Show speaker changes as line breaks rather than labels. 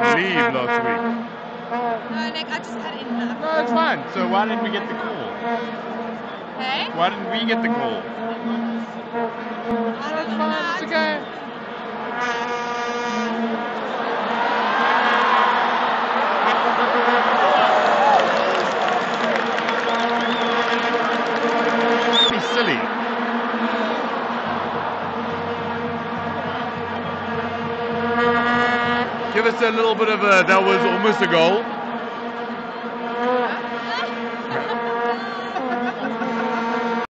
leave last week?
No, Nick, I just had enough.
No, it's fine. So why didn't we get the call?
Hey?
Why didn't we get the call?
I don't know.
It's okay. Silly. Give us a little bit of a that was almost a goal.